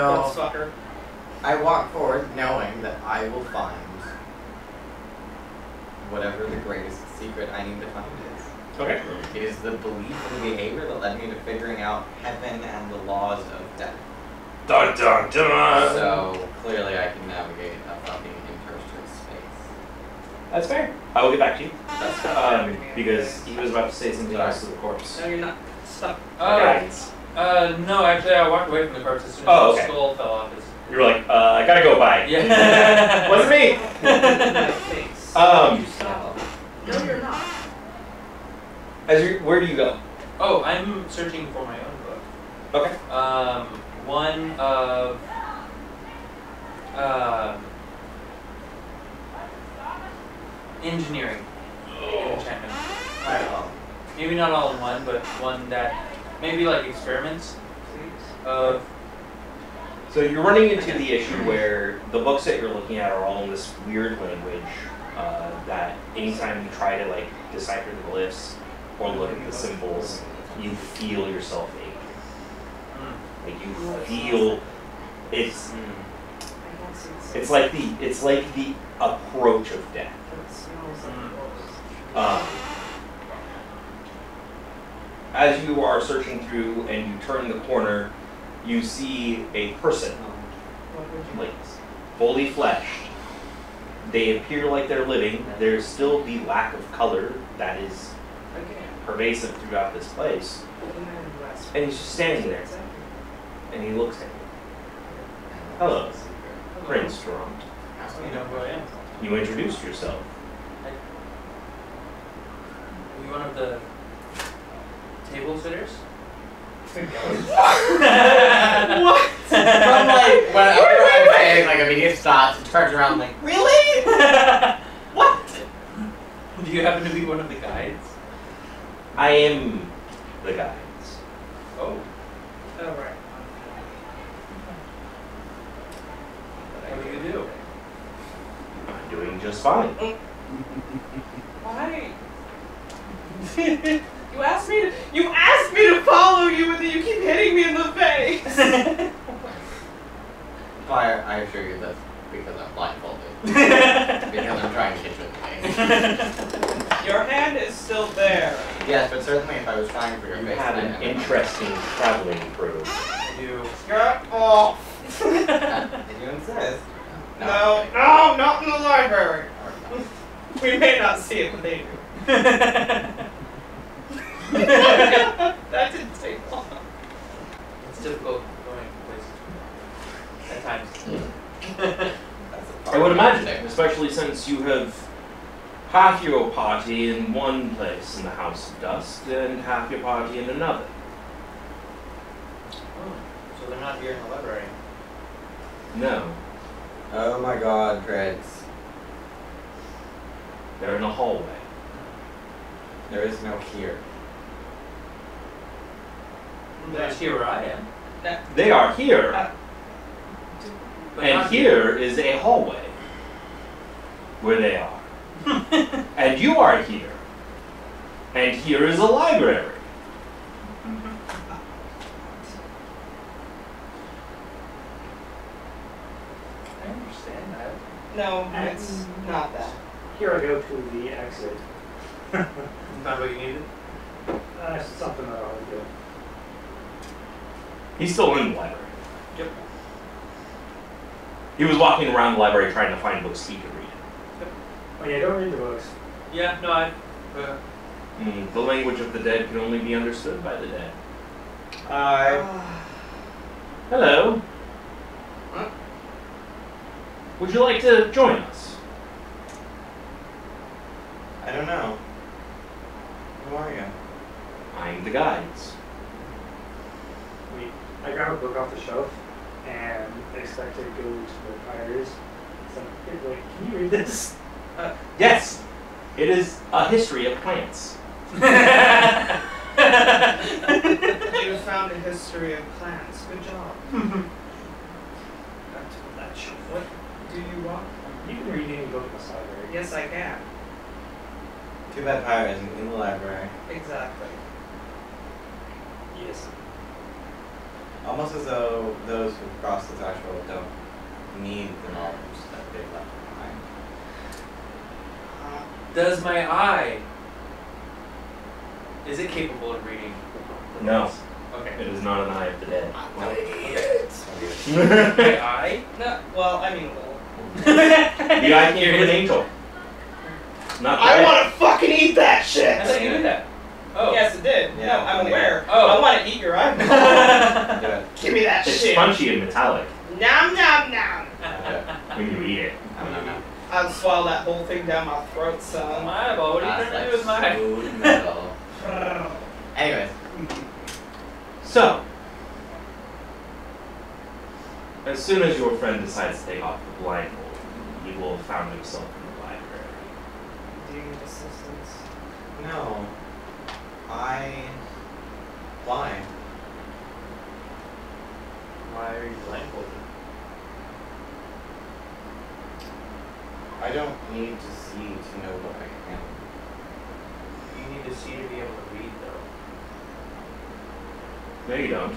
So fucker. I walk forward knowing that I will find whatever the greatest secret I need to find is. Okay. It is the belief and behavior that led me to figuring out heaven and the laws of death. Dun dun dun. So clearly I can navigate a fucking interstellar space. That's fair. I will get back to you. That's Um, because he was about to say something else to the corpse. No, you're not. Stop. Oh, Guidance. Uh, no, actually, I walked away from the corpse as soon as Oh, the okay. skull fell off his. You were like, uh, I gotta go. Bye. Yeah. Wasn't me. Um, You stop. No, you're not. as you, where do you go? Oh, I'm searching for my own book. Okay. Um, one of. Um, engineering enchantment. Oh. Maybe not all in one, but one that maybe like experiments of. So you're running into the issue where the books that you're looking at are all in this weird language uh, that anytime you try to like decipher the glyphs or look at the symbols, you feel yourself ache. Mm, Like you feel it's mm, it's like the it's like the approach of death. mm. Um, as you are searching through and you turn the corner, you see a person, like fully fleshed. They appear like they're living. There's still the lack of color that is pervasive throughout this place. And he's just standing there, and he looks at you. Hello, Prince Strong. You know who I am. You introduced yourself. Were you one of the table sitters? what? From like whenever I'm saying like immediate thoughts, it turns around like, really? What? Do you happen to be one of the guides? I am the guides. Oh, Oh, right. what do you do? I'm doing just fine. Why? You asked me to. You asked me to follow you, and then you keep hitting me in the face. Fire, I assure you that's because I'm blindfolded. because I'm trying to hit you in the face. Your hand is still there. Yes, but certainly if I was trying for your You face, have then an I would- interesting traveling crew. I do. Get off. Did you insist? No, no, not in the library. We may not see it, but they do. That didn't take long. it's difficult going places at times. That's a I would imagine, it. especially since you have half your party in one place in the House of Dust and half your party in another. Oh, so they're not here in the library. No, Oh my god, Prince. they're in the hallway. There is no here. They're here where I am. They are here, Uh, and here is a hallway where they are. and you are here, and here is a library. I understand that. No, it's not that. Here I go to the exit. You found what you needed? That's something that I'll do. He's still in the library. Yep. He was walking around the library trying to find books he could read. Yep. Oh yeah, don't read the books. Yeah, no, I. Uh, Mm, the language of the dead can only be understood by the dead. I. Hello. Huh? Would you like to join us? I don't know. Who are you? I'm the guides. Wait, I grab a book off the shelf and expect to go to the fires. So, hey, wait, can you read this? Yes. It is a history of plants. You found a history of plants. Good job. Back to that shelf. What do you want? You can read any book in this library. Yes, I can. Too bad Pyre isn't in the library. Exactly. Yes. Almost as though those who cross the threshold don't need the knowledge that they left behind. Uh, does my eye is it capable of reading? No. thoughts? Okay. It is not an eye of the dead. Ah, no, okay. my eye? No, well, I mean a little. The eye came from an angel. Not I want to fucking eat that shit. I thought you knew that. Oh. Yes, it did. Yeah, no, I'm okay. aware. Oh. I want to eat your eyeball. Do it. Give me that It's shit. spongy and metallic Nom nom nom. Do it. when you eat it. I don't know. I'll swallow that whole thing down my throat, son. Oh my eyeball. What are you That's trying to like do with my eye? smooth metal. Anyways. So, As soon as your friend decides to take off the blindfold, he will have found himself in the library. Do you need assistance? no. I. Why? Why are you blindfolded? I don't need to see to know what I am. You need to see to be able to read, though. No, you don't.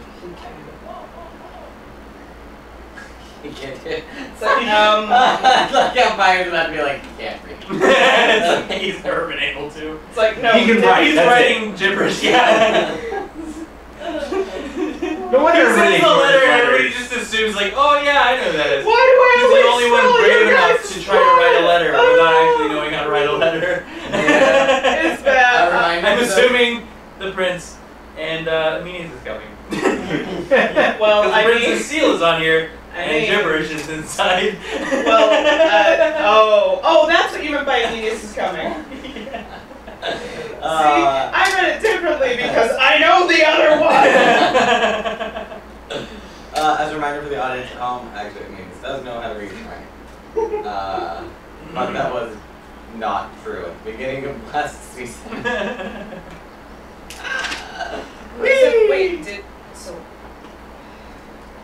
You can't do it. It's like, um, like how buyers about to be like, you can't read. He's never been able to. it's like no. He can Dip- write. He's that's writing gibberish. Yeah. No wonder he everybody sends a letter and everybody just assumes like, oh yeah, I know who that is. Why do I He's always the only one brave enough to try to write a letter without actually knowing how to write a letter. It's bad. A reminder I'm assuming the prince and uh, Meanies is coming. Well, Because I the prince's mean, seal is on here I and mean- gibberish is inside. well, uh, oh, oh, that's what you meant by Ameinias is coming. See, Uh, I read it differently because I know the other one. uh, as a reminder for the audience, um, actually, I mean, this does know how to read and write. Uh, but that was not true at the beginning of last season. Wait, wait, did so?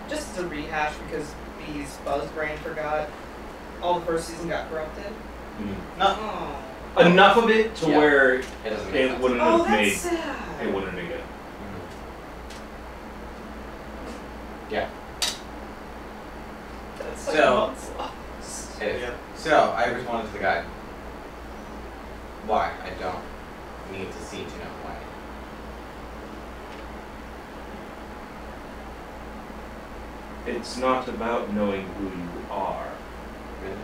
Just as a rehash, because B's buzz brain forgot. All the first season got corrupted. Mm. No, Oh, Enough of it to Yeah. where it doesn't make it wouldn't oh, have made sad. it wouldn't have been good. That's like So- months lost. It is. Yeah. So, I responded to the guy. Why? I don't need to see to know why. It's not about knowing who you are. Really?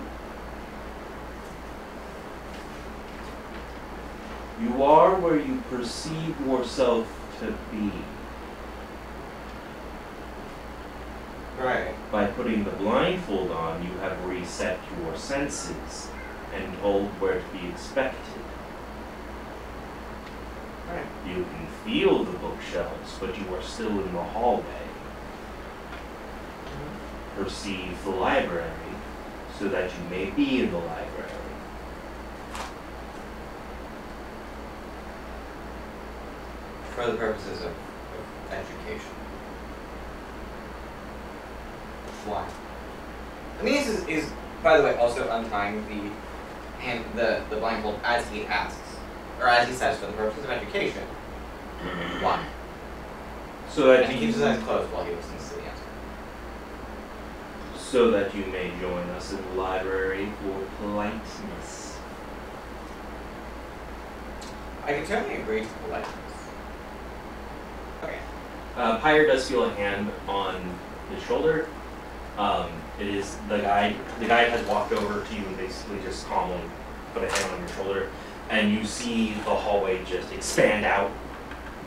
You are where you perceive yourself to be. Right. By putting the blindfold on, you have reset your senses and told where to be expected. Right. You can feel the bookshelves, but you are still in the hallway. Perceive the library so that you may be in the library. For the purposes of, of education. Why? I mean, this is, is, by the way, also untying the hand, the, the blindfold as he asks, or as he says, for the purposes of education. Why? So that And he keeps his eyes closed while he listens to the answer. So that you may join us in the library for politeness. I can certainly agree to politeness. Okay. Uh, Pyre does feel a hand on his shoulder. Um, it is the guy. The guy has walked over to you and basically just calmly put a hand on your shoulder, and you see the hallway just expand out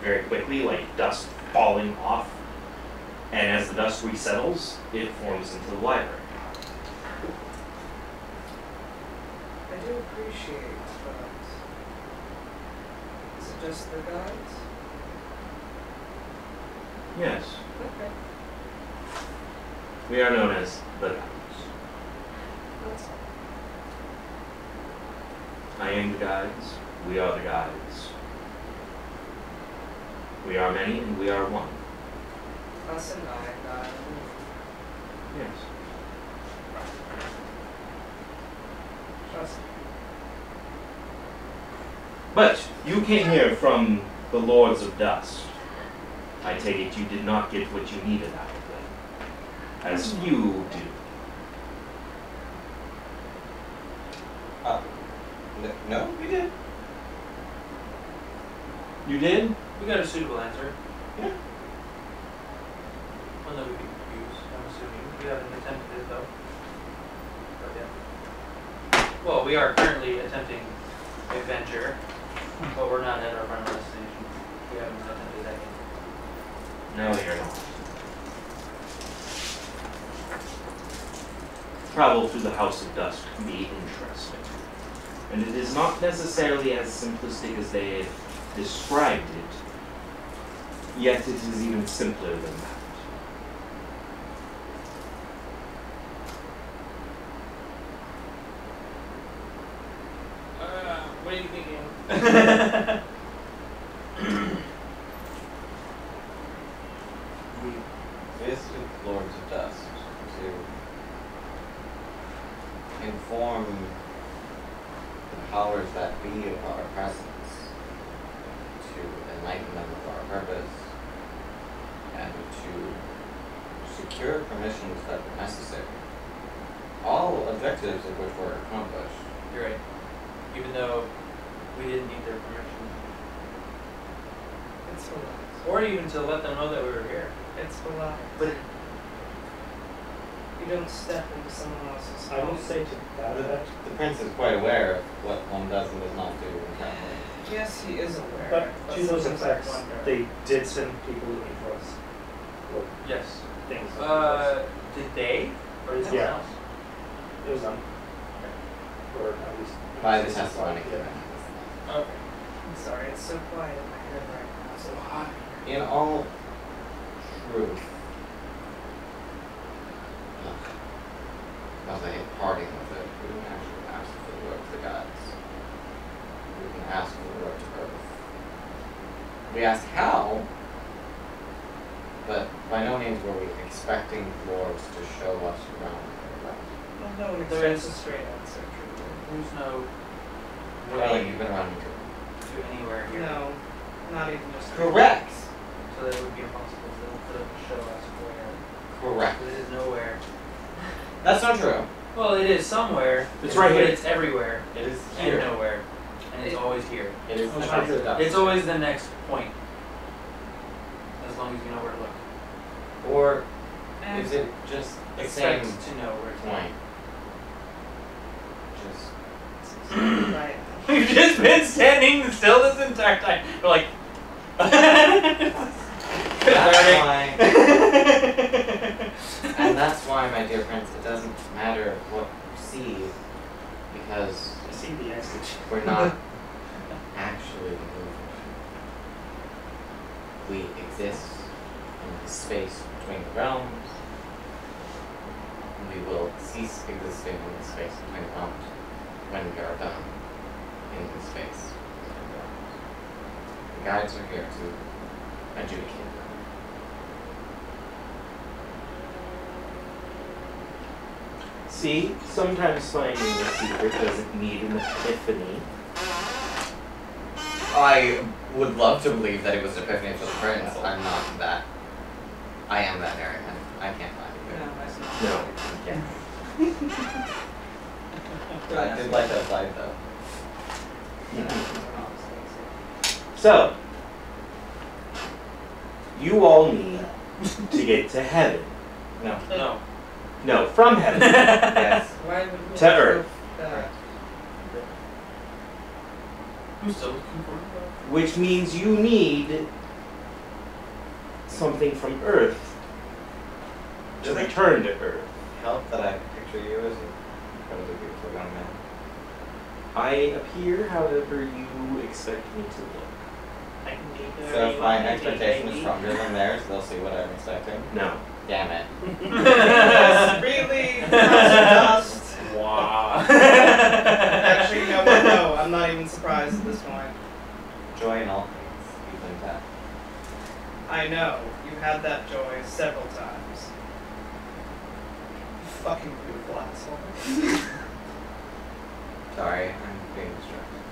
very quickly, like dust falling off. And as the dust resettles, it forms into the library. I do appreciate uh, that. Is it just the guys? Yes, Okay. we are known as the guides. That's all. I am the guides. We are the guides. We are many, and we are one. Us and I, God. Yes. Trust. But you came here from the Lords of Dust. I take it you did not get what you needed out of them, as you do. Uh, no, we did. You did? We got a suitable answer. Yeah. One that we could use, I'm assuming. We haven't attempted it though. But yeah. Well, we are currently attempting a venture, but we're not at our final destination. We haven't attempted that yet. No, you're not. Travel through the House of Dust can be interesting. And it is not necessarily as simplistic as they have described it, yet it is even simpler than that. Uh, what are you thinking? We visited Lords of Dust to inform the powers that be of our presence, to enlighten them of our purpose, and to secure permissions that were necessary. All objectives of which were accomplished. You're right. Even though we didn't need their permission. It's relax. Or even to let them know that we were here. It's relax. But You don't step into someone else's I will house. say to that The, effect, the prince is quite aware of what one does and does not do in traveling. Yes, he is aware. but to those sometimes I effects, wonder. they did send people looking for us. Or yes. things. looking for us. Uh, did they? Or did someone Yeah. else? It was them. Or at least. By the testimony Yeah. given. Okay. I'm sorry, it's so quiet in my head right now. So hot. In all truth, as I hate parting with it, we can actually ask for the road to the gods. We can ask for the road to earth. We ask how, but by no means were we expecting lords to show us around their way. Well, no one There expects a straight answer. There's no Well, way you've been around me too. to anywhere here. No, not even just. Correct. So that it would be impossible for them to show us where. Correct. It is nowhere. That's not true. Well, it is somewhere. It's right but here. It's everywhere It is and here. nowhere, and it's It- always here. It is I'll the try house to- of dust. It's always the next point. As long as you know where to look. Or And is it just the same to know where to point? Just right. We've just been standing still this entire time. We're like. That's why, and that's why, my dear friends, it doesn't matter what you see, because I see the exit. we're not actually moving. We exist in the space between the realms. We will cease existing in the space between the realms when we are done in the space between the realms. The guides are here to adjudicate them. See, sometimes finding a secret doesn't need an epiphany. I would love to believe that it was Epiphany for the Prince. I'm not that. I am that arrogant. I can't lie to No, that's not. No. you. I did like that slide though. So, you all need to get to heaven. No. No. No, from heaven. Yes. Why would we To want Earth. Who's still looking for Which means you need something from Earth to Does return to Earth. help that I picture you as an incredibly beautiful young man? I appear however you expect me to look. So if my expectation is stronger than theirs, they'll see what I'm expecting. No. Damn it. Yes, really? Dust. Wow. Actually, you know? No, I'm not even surprised at this point joy in all things, things like that. I know. You had that joy several times. You fucking beautiful asshole. Sorry, I'm being distracted.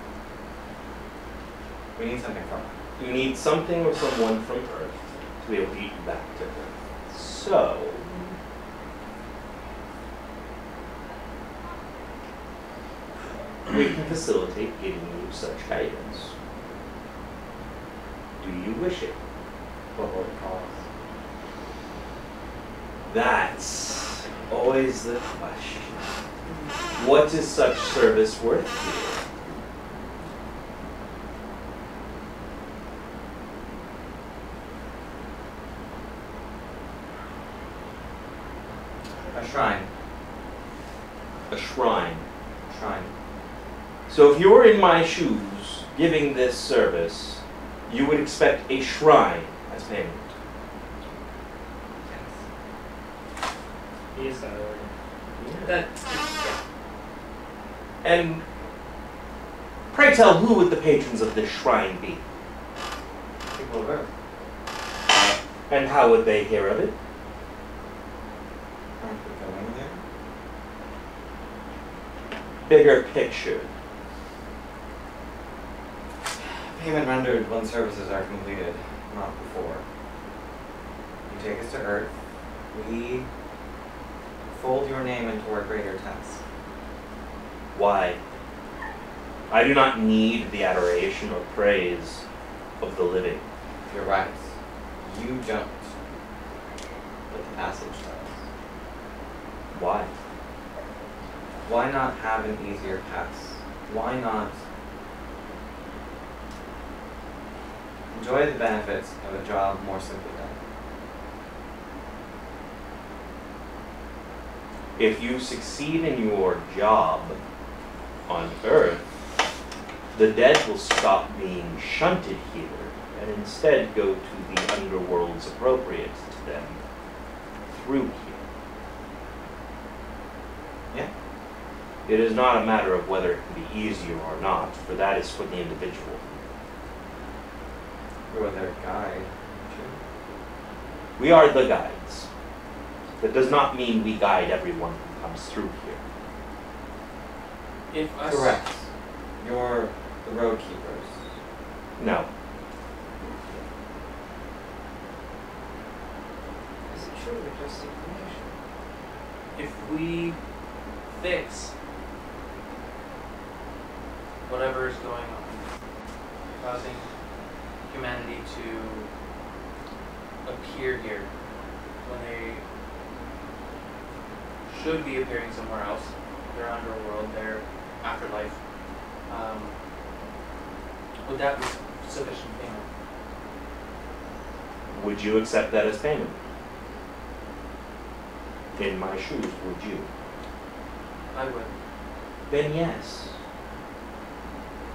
We need something from her. You need something or someone from Earth to be able to get back to Earth. So. We can facilitate giving you such guidance. Do you wish it? It cost? That's always the question. What is such service worth here? A shrine. A shrine. Shrine. So if you were in my shoes giving this service, you would expect a shrine as payment. He is uh, That And pray tell, who would the patrons of this shrine be? People of Earth. And how would they hear of it? Aren't we going there? Bigger picture. Payment rendered when services are completed, not before. You take us to Earth. We fold your name into our greater task. Why? I do not need the adoration or praise of the living. You're right. You don't. But the passage does. Why? Why not have an easier pass? Why not enjoy the benefits of a job more simply done? If you succeed in your job on Earth, the dead will stop being shunted here and instead go to the underworlds appropriate to them through here. Yeah. It is not a matter of whether it can be easier or not, for that is for the individual. You're their guide. We are the guides. That does not mean we guide everyone who comes through here. If us, Correct. You're the road keepers. No. is it true or just information? if we fix whatever is going on, causing humanity to appear here when they should be appearing somewhere else, their underworld, their afterlife, um, would that be sufficient payment? Would you accept that as payment? In my shoes, would you? I would. Then yes.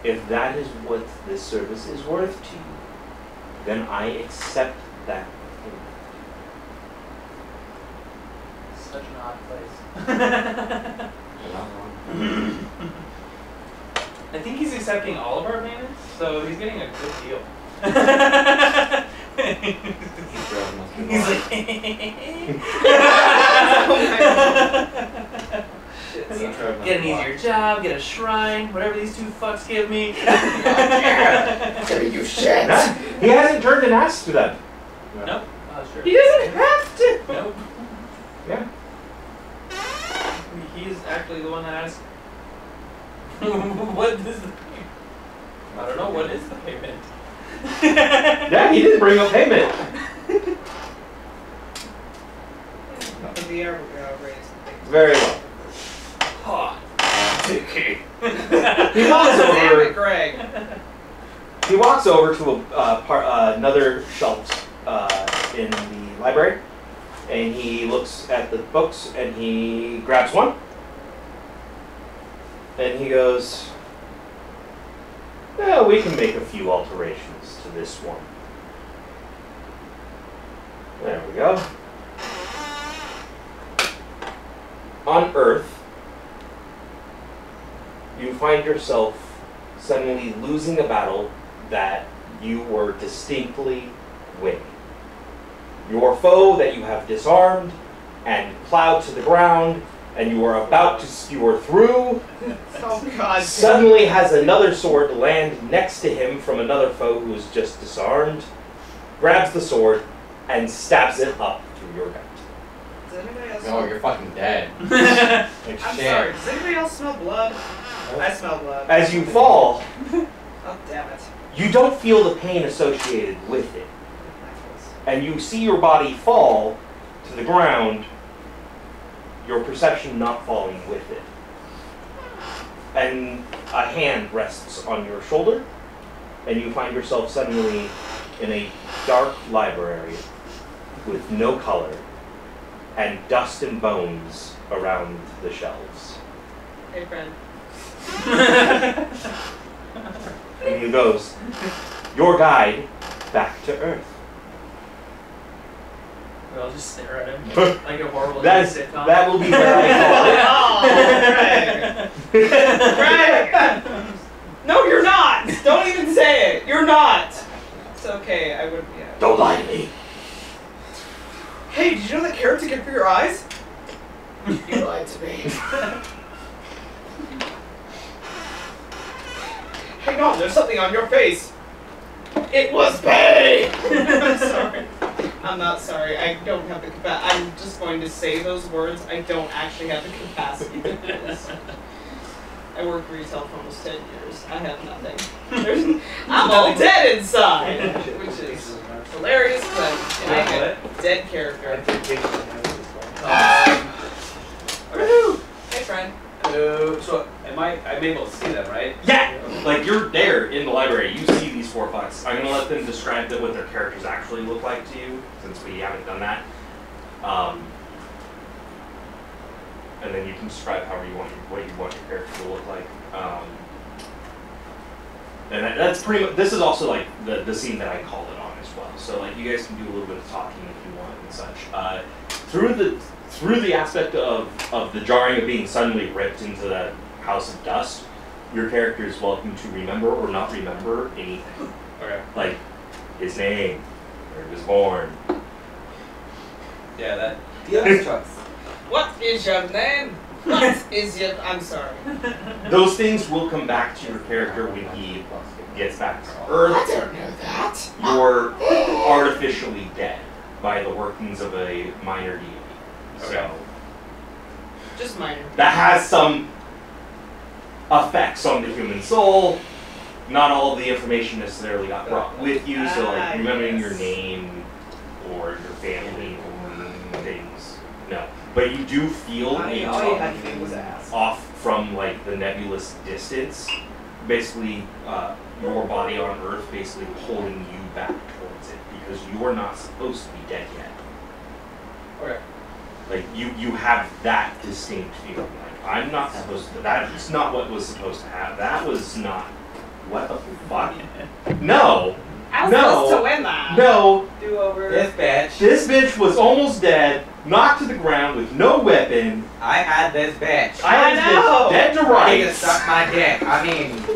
If that is what this service is worth to you, then I accept that payment. Such an odd place. You're not wrong. I think he's accepting all of our payments, so he's getting a good deal. These girls must be he's like, oh Shit. These girls must get an easier job, get a shrine, whatever these two fucks give me. you shit! Nah, he hasn't turned and asked for them. Nope. Oh, sure. He doesn't have to. Nope. Yeah. He's actually the one that asked. what is the payment? I don't know. What is the payment? Yeah, he didn't bring up payment. The air, we're gonna raise things. Very well. Hot. He Damn walks it, over. Greg. He walks over to a uh, par, uh, another shelf uh, in the library, and he looks at the books and he grabs one, and he goes, "Well, we can make a few alterations to this one." There we go. On Earth, you find yourself suddenly losing a battle that you were distinctly winning. Your foe that you have disarmed and plowed to the ground and you are about to skewer through Oh suddenly has another sword land next to him from another foe who is just disarmed, grabs the sword, and stabs it up through your gut. Does? No, you're fucking dead. Like I'm shit. sorry. Does anybody else smell blood? I smell blood. As you fall, Oh damn it. you don't feel the pain associated with it. And you see your body fall to the ground, your perception not falling with it. And a hand rests on your shoulder, and you find yourself suddenly in a dark library with no color and dust and bones around the shelves. Hey friend. And he goes, Your guide back to Earth. We'll just stare at him like a horrible That's, sitcom. that will be where I Oh, Greg! Greg! No, you're not! Don't even say it! You're not! It's okay, I would yeah. Don't lie to me. Hey, did you know that carrots are good for your eyes? you lied to me. Hang on, there's something on your face. It was pain! I'm sorry. I'm not sorry. I don't have the capacity. I'm just going to say those words. I don't actually have the capacity to do this. I worked retail for almost 10 years. I have nothing. There's, I'm all dead inside, which is hilarious, but I am a dead I character. think Jason knows this one. Um, Woohoo! Hey, friend. Uh, so am I? I'm able to see them, right? Yeah, like you're there in the library. You see these four fucks. I'm gonna let them describe the, what their characters actually look like to you, since we haven't done that. Um, and then you can describe however you want your, what you want your character to look like. Um, and that, that's pretty much. This is also like the the scene that I called it on as well. So like you guys can do a little bit of talking if you want and such. Uh, through the through the aspect of of the jarring of being suddenly ripped into the house of dust, your character is welcome to remember or not remember anything. Okay. Like his name, where he was born. Yeah, that. Dealer's choice. What is your name? What is your. I'm sorry. Those things will come back to your character when he gets back to Earth. I don't know that. You're artificially dead by the workings of a minor deity. So Just minor. that has some effects on the human soul. Not all of the information necessarily got brought with you, so Ah, like remembering your name or your family or things. No. But you do feel a all you had tug to do was off from like the nebulous distance. Basically, uh, your body on Earth basically holding you back towards it because you are not supposed to be dead yet. Okay. Like you, you have that distinct feeling. Like I'm not supposed to. That's not what was supposed to happen. That was not. What the fuck? No, I was No. supposed to win that. no. Do over. This bitch. This bitch was almost dead, knocked to the ground with no weapon. I had this bitch. I had I know. this dead to He just rights. sucked my dick. I mean,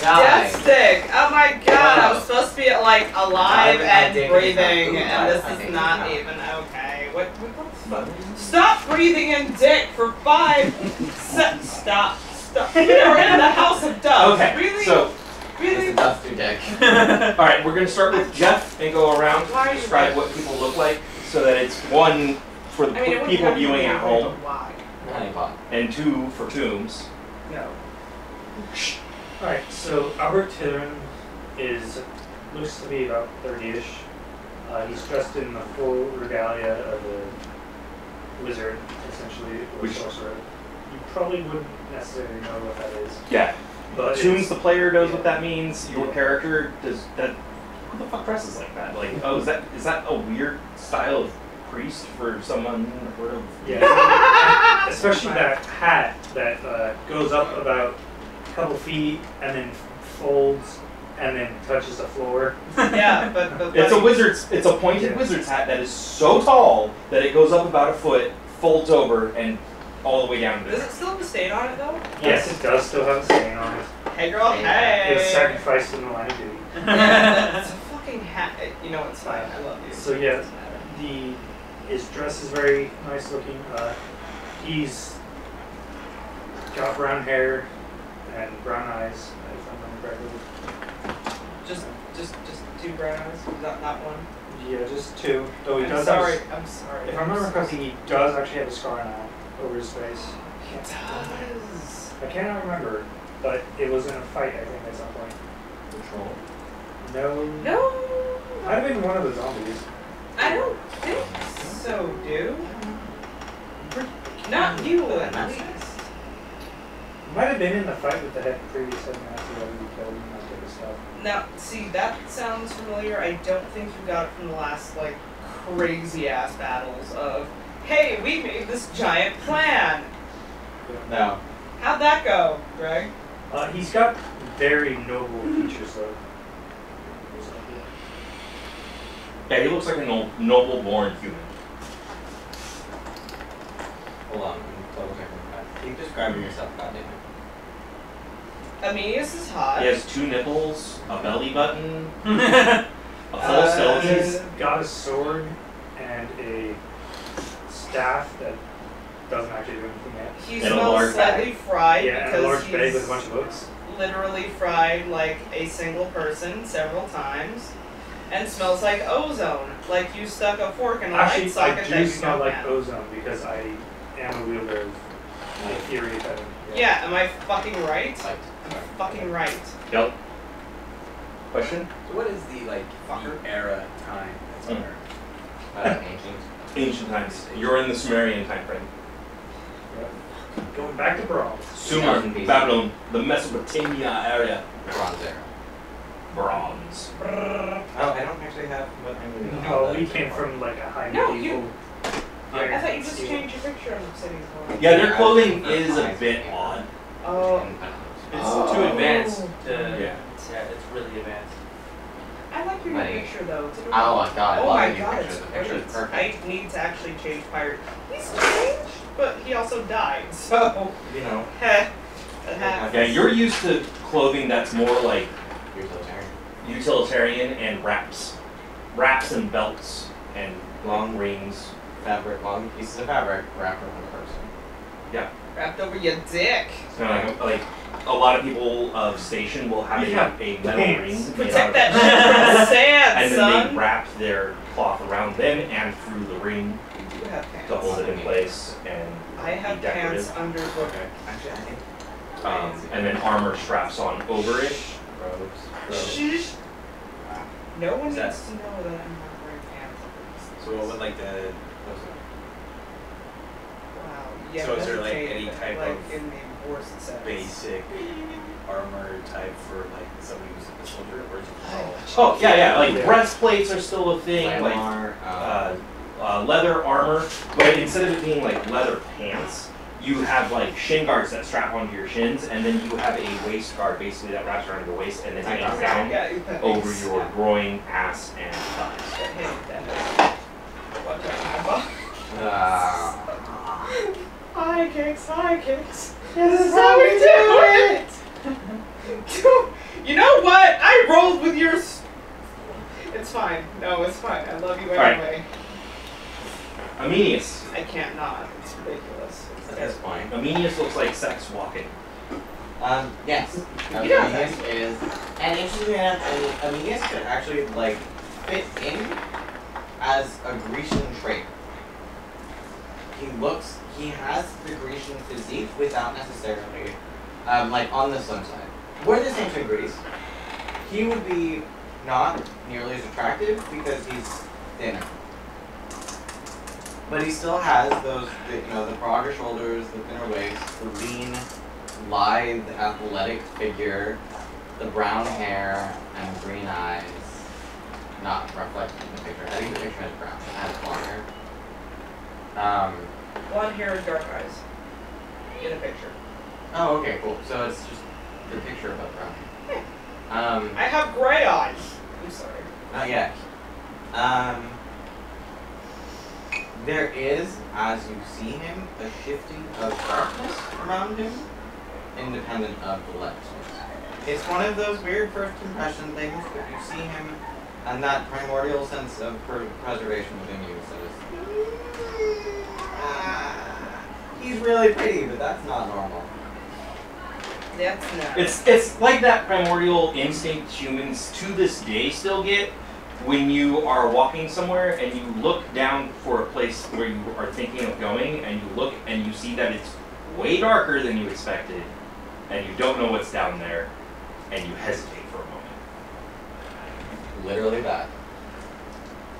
die. Death stick. Oh my god, I was supposed to be like alive and breathing, and this is not even okay. What? what the But- Stop breathing in dick for five. se- stop. Stop. We are in the house of doves. Okay, Really? so really? It's dick. all right, we're gonna start with Jeff and go around Why describe what people look like, so that it's one for the I mean, people viewing at home? And two for Tombs. No. Alright, so Albrecht Hitheren is looks to be about 30-ish. Uh, he's dressed in the full regalia of a wizard, essentially, or Which- sorcerer. You probably wouldn't necessarily know what that is, Yeah, but Tombs, the player knows what that means. Your Yeah. character does that. Who the fuck dresses like that? Like, oh, is that is that a weird style of priest for someone sort of? Yeah, especially that hat that uh, goes up about couple feet and then folds and then touches the floor. Yeah, but but. It's a buddy, wizard's. It's a pointed Yeah. wizard's hat that is so tall that it goes up about a foot, folds over, and all the way down to Does it still have a stain on it though? Yes, it does still have a stain on it. Hey girl, hey. It was sacrificed in the line of duty. it's a fucking hat. You know it's fine. I love you. So, yeah. The his dress is very nice looking. Uh, he's got brown hair and brown eyes, if I remember correctly. Just, just, just two brown eyes. Not, not one. Yeah, just two. Though he I'm does sorry. have. I'm sorry. If I remember correctly, he does actually have a scar now uh, over his face. can't, does. I cannot remember, but it was in a fight, I think, at some point. Control. No. No, Might have been one of the zombies. I don't think so, dude. Mm-hmm. Not you, at least. Might have been in the fight with the head previous headmaster that we killed and that type of stuff. Now, see, that sounds familiar. I don't think you got it from the last, like, crazy ass battles of, hey, we made this giant plan. No. How'd that go, Greg? Uh, he's got very noble features though. Yeah, he looks like a no- noble-born human. Hold on. I'm double checking. Keep describing yourself, goddamn it. Ameinias is hot. He has two nipples, a belly button, a full Uh, skeleton. He's got a sword and a staff that doesn't actually do anything yet. He And a smells large slightly fried yeah, and a large he's bag with a bunch of books. literally fried like a single person several times. And smells like ozone, like you stuck a fork in a Actually, light socket I that do you smell don't like have. ozone because I am a wielder of the theory that. Yeah, am I fucking right? Like, I'm fucking right. Yep. Question? So what is the like Fucker. the era time that's Mm. under? uh, ancient. Ancient times. You're in the Sumerian time frame. Going back to Bronze. Sumer, 2000 Babylon, the Mesopotamia area. Bronze era. Bronze. Oh, I don't actually have what I'm doing. No, we came from like a high No, medieval. I thought you just changed your picture on the city's. Yeah, their clothing is a bit odd. Oh, It's Oh. too advanced oh. to. Yeah. Yeah, it's really advanced. I like your new picture though. It's Oh my god, I Oh love my the god, picture. it's The picture is perfect. I need to actually change pirate. He's changed, but he also died, so You know, heh. Yeah, you're used to clothing that's more like utilitarian. utilitarian and wraps. Wraps and belts and long rings. Fabric, long pieces of fabric wrapped around a person. Wrapped over your dick. So like, like a lot of people of station will have Yeah, a, a metal pants. ring. Protect that shit from the sand, And then son. they wrap their cloth around them and through the ring You do have pants. to hold it in place and I have be pants under book. Okay. Actually, I. Um, and then armor straps on over it. Robes. Robes. Shh. No one Is needs that- to know that I'm not wearing pants. So what would like the Wow. Yeah. So is there, like, any type like, of in the worst sense? basic armor type for like somebody who's a soldier or is it Oh. Oh yeah, yeah. Like Yeah. breastplates are still a thing. Like uh, um, uh, leather armor, but instead of it being like leather pants, you have like shin guards that strap onto your shins, and then you have a waist guard basically that wraps around your waist and then I hangs down Yeah, you over things- your yeah. groin, ass, and thighs. Hey, that is- Watch out, uh, High kicks, high kicks. This is how we do it. you know what? I rolled with your. It's fine. No, it's fine. I love you Alright. anyway. Ameinias. I can't not. It's ridiculous. It's at this. Ameinias looks like sex walking. Um, yes. Ameinias is, and interestingly enough, Am- Ameinias could actually like fit in as a Grecian trait. He looks, he has the Grecian physique without necessarily, um, like on the slim side. Were this ancient Greece, he would be not nearly as attractive because he's thinner. But he still has those, the, you know, the broader shoulders, the thinner waist, the lean, lithe, athletic figure, the brown hair and green eyes, not reflected in the picture. I think the picture has brown. Has blonde hair. Um. Blonde hair and dark eyes. In a picture. Oh, okay, cool. So it's just the picture about brown. hair. Um. I have gray eyes. I'm sorry. Not yet. Um, there is, as you see him, a shifting of darkness around him, independent of the light. It's one of those weird first impression things, but you see him, and that primordial sense of preservation within you says, he's really pretty, but that's not normal. That's not. It's it's like that primordial instinct humans to this day still get when you are walking somewhere and you look down for a place where you are thinking of going and you look and you see that it's way darker than you expected, and you don't know what's down there, and you hesitate for a moment. Literally that.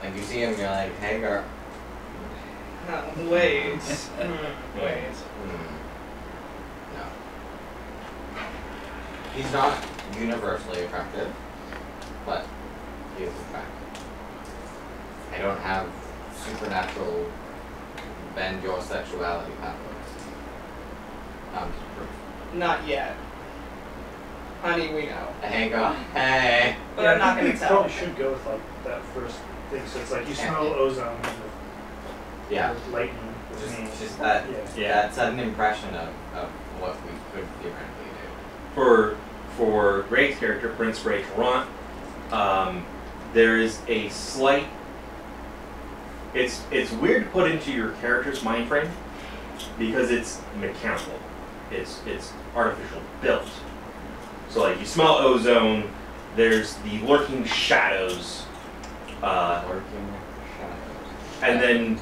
Like you see him, you're like, hey girl. Wait. Wait. Hmm. No. He's not universally attractive, but he is attractive. I don't have supernatural bend your sexuality powers. Um, Not yet. Honey, we know. hey girl, hey. But yeah, I'm not gonna we tell. probably should go with like that first thing. So it's like you smell ozone with, Yeah, lightning. Just, just that, Yeah. Yeah. that's an impression of, of what we could theoretically do. For for Greg's character, Prince Gray Tarrant, um, there is a slight. It's it's weird to put into your character's mind frame because it's mechanical. It's it's artificial built. So like you smell ozone. There's the lurking shadows, uh, Lurking shadows. and then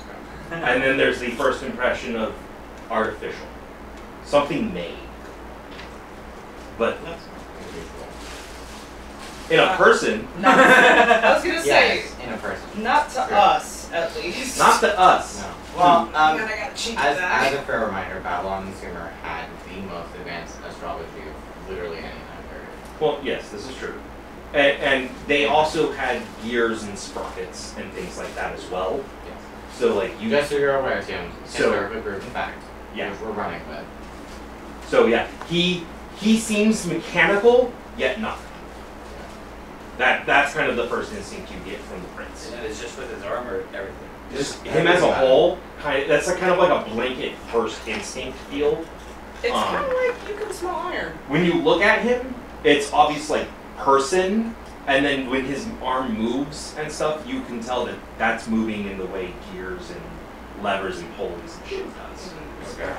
and then there's the first impression of artificial, something made. But That's in a person, I was gonna say, Yes, in a person. not to Sure. us, at least. not to us. No. Well, um, God, I gotta cheat as, that. as a fair reminder, Babylon Consumer had the most advanced astrology of literally any time period. Well, yes, this is true. And, and they also had gears and sprockets and things like that as well. Yes. So like you Just so you're aware, Tim, So- historically proven fact. Yeah. We're running with. So yeah, he he seems mechanical yet not. That that's kind of the first instinct you get from the prince. And it's just with his armor, everything. Just him as a whole, kind of that's like kind of like a blanket first instinct feel. It's um, kind of like you can smell iron. When you look at him, it's obvious like person, and then when his arm moves and stuff, you can tell that that's moving in the way gears and levers and pulleys and shit does. Okay.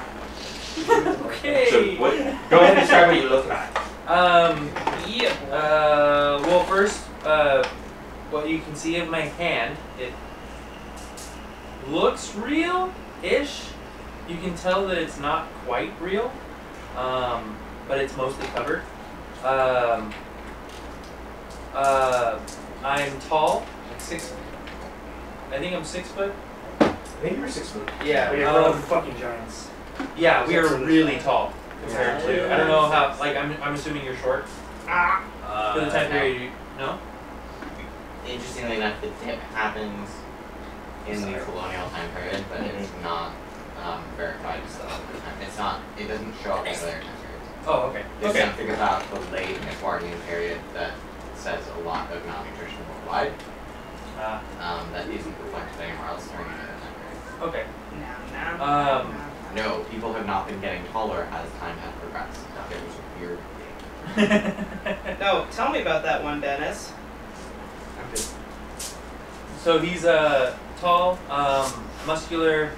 okay. So what? Go ahead and describe what you look like. Um, Yeah. uh, well, first, uh, what you can see of my hand, it looks real-ish. You can tell that it's not quite real, um, but it's mostly covered. Um, uh, I'm tall, like six. I think I'm six foot. I think you're six foot. Yeah. But you're all um, fucking giants. yeah, we Except are really top. tall compared to. I don't know how. Like, I'm. I'm assuming you're short Ah. for the Uh, time period. You, no. Interestingly enough, the it happens in the colonial time period, but it's not um, verified stuff. It's not. It doesn't show up in the later time periods. Oh, okay. There's Okay. something about the late Edwardian period that says a lot of malnutrition worldwide Uh, um, that isn't reflected anywhere else during any other time okay. Nah, nah. Um, No, people have not been getting taller as time has progressed. It was weird. No, tell me about that one, Dennis. so he's uh tall, um, muscular,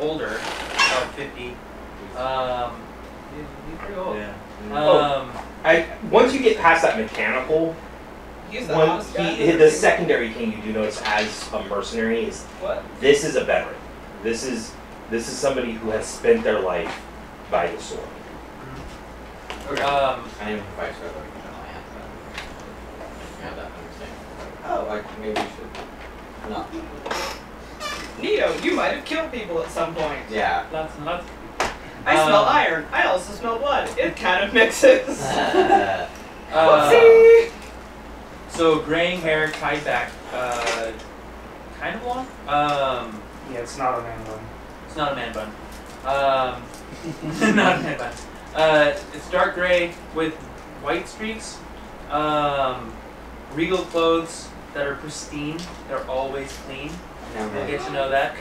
older, about fifty. Um, he's, he's pretty old. Yeah. Um, I once you get past that mechanical, He's the one hottest guy. he, I've the secondary thing you do notice as a mercenary is What? this is a veteran. This is this is somebody who has spent their life by the sword. Okay. um, I didn't quite sure what you know I have that. I have that understanding. Oh, like maybe you should. No. Neo, you might have killed people at some point. Yeah. lots and lots. I smell Um, iron. I also smell blood. It kind of mixes. Uh, Uh, Whoopsie! So graying hair tied back, uh, kind of long. Um, Yeah, it's not a man bun. It's not a man bun. Um, not a man bun. Uh, it's dark gray with white streaks. Um, regal clothes that are pristine. They're always clean. We'll get to know that.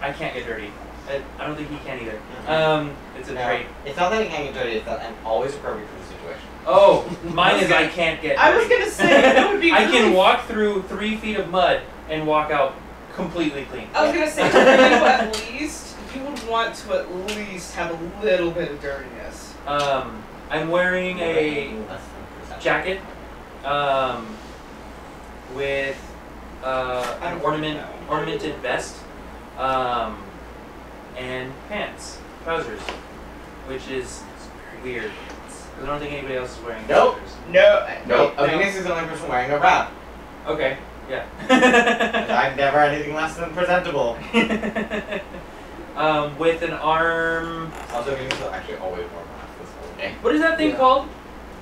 I can't get dirty. I, I don't think he can either. Um, it's a No, trait. It's not that I can't get dirty, it's that I'm always appropriate for the situation. Oh, mine is I can't get dirty. I was gonna say that would be. I really can walk through three feet of mud and walk out completely clean. I was gonna say for you at least you would want to at least have a little bit of dirtiness. Um, I'm wearing a Less than percent. jacket um, with uh, an ornament ornamented vest um, and pants, trousers. which is weird. I don't think anybody else is wearing Nope. shoulders. No. Nope. no. Venus is the only person wearing a wrap. Okay, yeah. I've never had anything less than presentable. um, with an arm. Also, Venus will actually always wear wraps this whole day. What is that thing Yeah. called?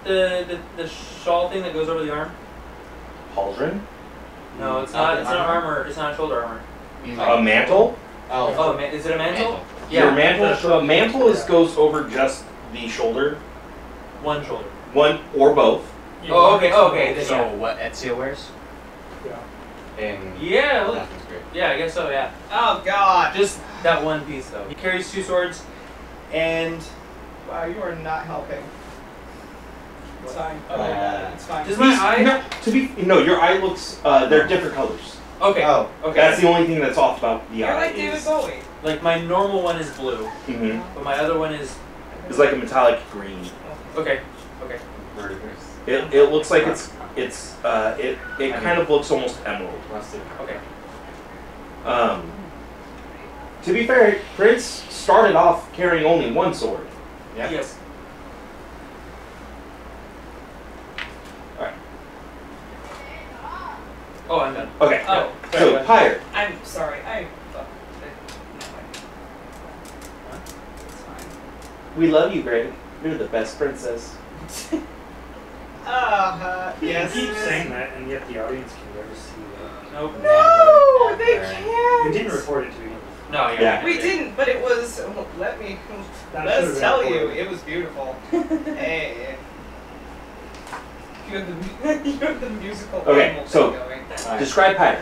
The, the the shawl thing that goes over the arm? Pauldron? No, it's Not not. It's not armor? armor. It's not shoulder armor. You mean A like- mantle? Oh. Oh, ma- is it a mantle? Your Yeah, mantle, a mantle is goes over just the shoulder, one shoulder. one or both. Oh, okay, oh, okay, then So yeah. what Ezio wears? In Yeah, look- Assassin's yeah, I guess so. Yeah, Oh God. just that one piece though. He carries two swords, and Wow, you are not helping. It's fine. Oh, Uh, yeah, it's fine. does my eye? No, to be no, your eye looks. Uh, they're different colors. Okay, Oh. okay. That's the only thing that's off about the You're eye. like David is, Bowie. Like my normal one is blue, Mhm. but my other one is It's like a metallic green. okay. Okay. Verdigris. It, it looks like it's it's uh it it kind of looks almost emerald. Okay. Um, to be fair, Prince started off carrying only one sword. Yeah. Yes. Oh, I'm done. Okay. Oh, Sorry, go so ahead. Pyre, I'm sorry. I. Fuck. No, It's fine. we love you, Greg. You're the best princess. Uh, You yes. keep saying that, and yet the audience can never see that. Nope. No, they can't. We didn't report it to begin with. No, yeah. Yeah. We didn't, but it was. Let me. That Let's tell you, it was beautiful. hey. You had the you the musical Okay, animal so- going. Describe Pyre.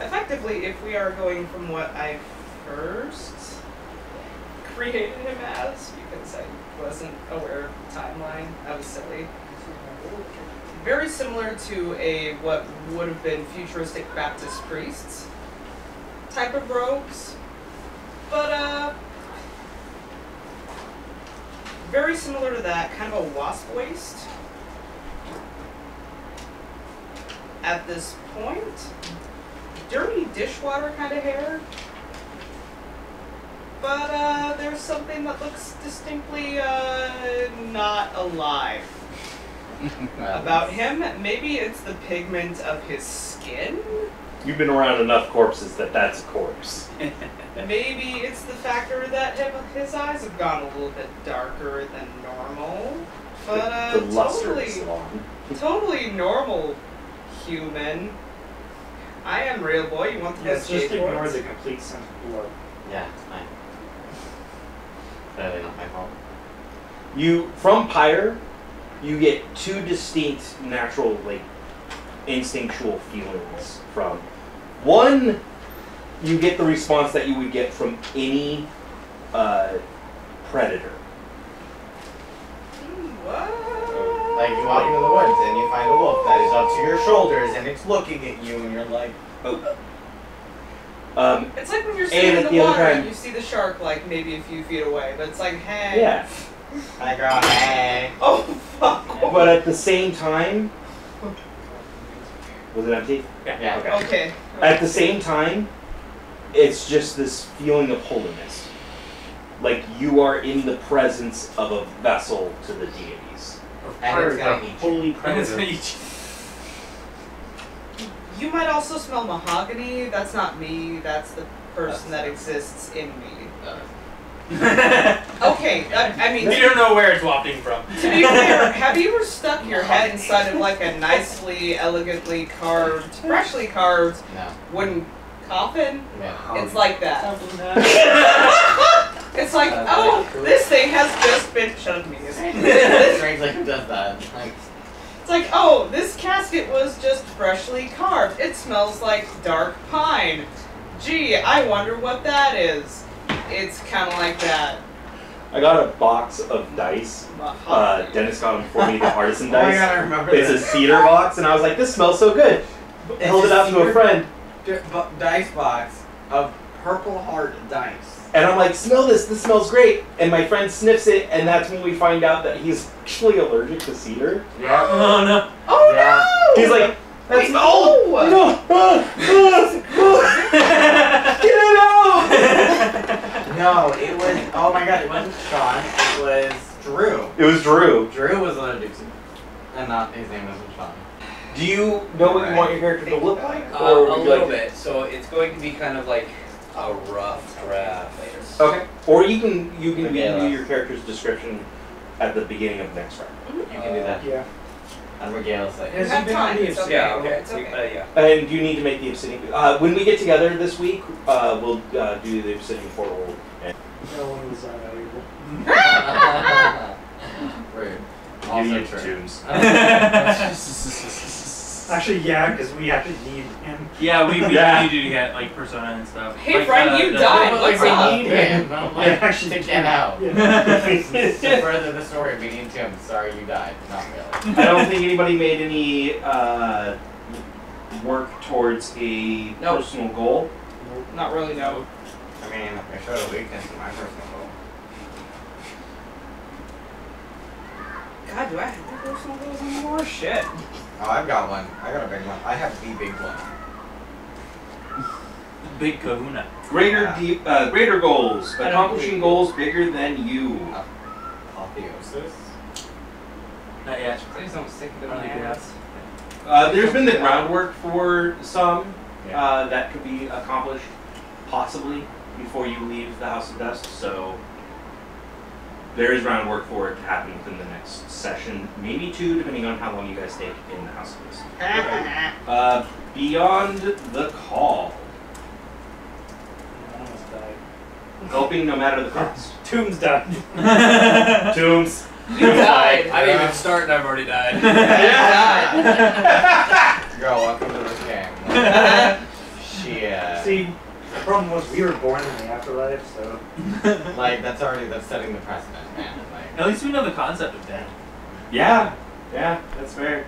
Effectively, if we are going from what I first created him as, because I wasn't aware of the timeline, I was silly. Very similar to a what would have been futuristic Baptist priests type of robes, but uh, very similar to that, kind of a wasp waist. At this point, dirty dishwater kind of hair. But uh, there's something that looks distinctly uh, not alive about him. Maybe it's the pigment of his skin. You've been around enough corpses that that's a corpse. Maybe it's the factor that his eyes have gone a little bit darker than normal. But uh, the, the luster totally, is gone. totally normal human. I am real boy. You want the Yes, best just ignore skateboards? the complete sense of blood. Yeah, it's fine. Clearly not my fault. You from Pyre, you get two distinct natural like instinctual feelings from one you get the response that you would get from any uh, predator. What? Like you walk into the woods and you find a wolf that is up to your shoulders and it's looking at you and you're like, oh. Um, It's like when you're sitting in the the water and you see the shark like maybe a few feet away, but it's like, hey. yeah, Hi girl, hey. Oh fuck. but at the same time, was it empty? Yeah. Okay. Okay. At the same time, it's just this feeling of holiness. Like you are in the presence of a vessel to the deities. And it's gonna eat you. Holy predator. You might also smell mahogany. That's not me. That's the person that exists in me. Uh. Okay. I, I mean, you don't know where it's wafting from. to be fair, have you ever stuck your head inside of like a nicely, elegantly carved, freshly carved no. wooden coffin? Yeah. It's like that. That's It's like, Uh, oh, this thing has just been. Shut up, Mingus. Strangely who does that. Like, It's like, oh, this casket was just freshly carved. It smells like dark pine. Gee, I wonder what that is. It's kind of like that. I got a box of dice. Uh. Dennis got them for me, the artisan oh my dice. god, I remember It's a cedar box, and I was like, "This smells so good." It's Held it out to a friend, di- dice box of purple heart dice. And I'm like, "Smell this! This smells great!" And my friend sniffs it, and that's when we find out that he's actually allergic to cedar. Yeah. Oh no. oh Yeah. no! He's like, "That's Wait, oh, no! no, get it out!" No, it was. Oh my god, it wasn't Sean. It was Drew. It was Drew. Drew was the one who. And not his name wasn't Sean. Do you know what you want your character to look like? Uh, or a little like- bit. So it's going to be kind of like a rough draft. Okay. Or you can you can Yeah. do your character's description at the beginning of next round. You can do that. Yeah. And regale us like. You have time, it's okay. Yeah. Okay. It's okay. Uh, yeah. And you need to make the obsidian. Uh, when we get together this week, uh, we'll uh, do the obsidian portal. And No one was uh, able. Rude. give Also you true. tombs. Actually, yeah, because we actually need him. Yeah, we, we Yeah. need you to get like persona and stuff. Hey, like, friend, uh, you the- died. But, What's like, up? we need him. I'm Yeah, like, actually, to get out. Yeah. to further the story, we need him. Sorry you died. Not really. I don't think anybody made any uh, work towards a Nope. personal goal. Not really, no. I mean, I showed a weakness in my personal goal. God, do I have personal goals anymore? Shit. Oh, I've got one. I got a big one. I have the big one. Big kahuna. Greater Yeah. deep, uh, greater goals. Accomplishing goals bigger than you. Apotheosis. Not yet. Please don't stick it in I my ass. Uh, there's been the groundwork for some Yeah. uh, that could be accomplished possibly before you leave the House of Dust. So there is groundwork for it to happen within the next session, maybe two, depending on how long you guys take in the House of Dust. Uh, beyond the call, I almost died. helping no matter the cost. Tombs died. Tombs. You died. I didn't even start and I've already died. Yeah. Girl, welcome to this game. Shit. See, the problem was we were born in the afterlife, so. Like that's already that's setting the precedent, man. Like At least we know the concept of death. Yeah, yeah, that's fair.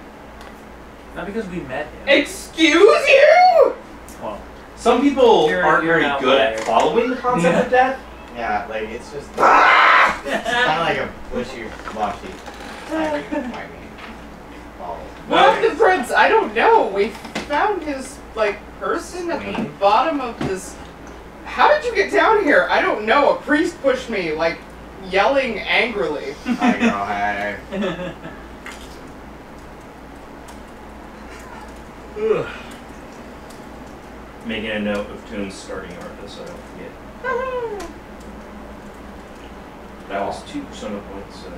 Not because we met him. Excuse you? Well, Some people You're- aren't you're very an good at following the concept of death. yeah, like it's just it's kind of like a wishy-washy. I mean, ball. Well, the prince, I don't know. We found his, like, person at the bottom of this. How did you get down here? I don't know. A priest pushed me, like, yelling angrily. Hi, girl. Hey. Making a note of Tombs starting Artha so I don't forget. That was two persona points. So.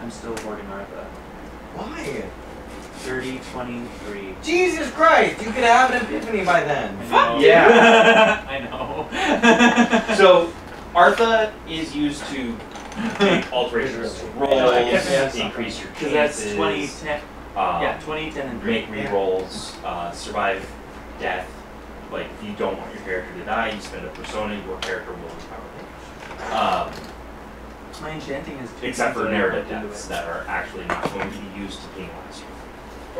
I'm still hoarding Artha. Why? 30, 23. Jesus Christ! You could have an epiphany by then. I know. Yeah. I know. So, Artha is used to make alterations to rolls, Yeah. increase your Because that's 20, 10. um, yeah, 20, 10, and 3. make rerolls, uh, survive death. Like, if you don't want your character to die, you spend a persona, your character will recover. Um, My enchanting is except for narrative deaths that are actually not going to be used to penalize you.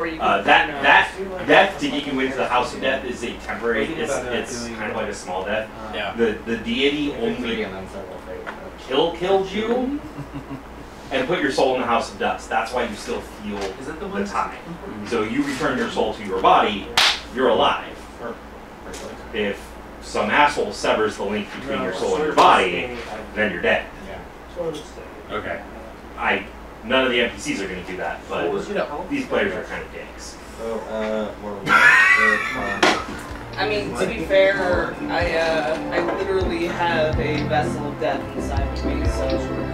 Or you Uh, that that do, like, death to get you into the House of Death is a temporary. It's, it's kind of like a small death. Uh, Yeah. The the deity Only three only and then several fate. kill killed you and put your soul in the House of Dust. That's why you still feel Is that the the time. So you return your soul to your body, you're alive. If some asshole severs the link between your soul and your body, then you're dead. Okay. I none of the NPCs are going to do that, but these players are kind of dicks. So, uh, we're I mean, to be fair, I, uh, I literally have a vessel of death inside of me, so.